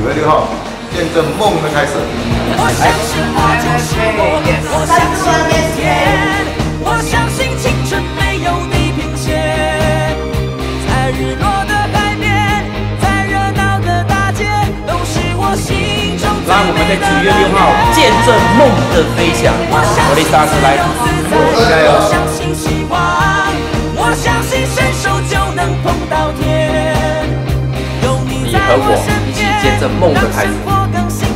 九月六号，见证梦的开始。我相信我就是我，我相信明天，我相信青春没有地平线。在日落的海边，在热闹的大街，都是我心中让我们在九月六号见证梦的飞翔。我的大师来，加油！我相信希望，我相信伸手就能碰到天。有你和我一起见证梦的开始。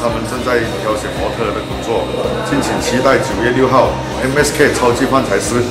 他们正在挑选模特的工作，敬请期待九月六号 MSK 超级饭才师。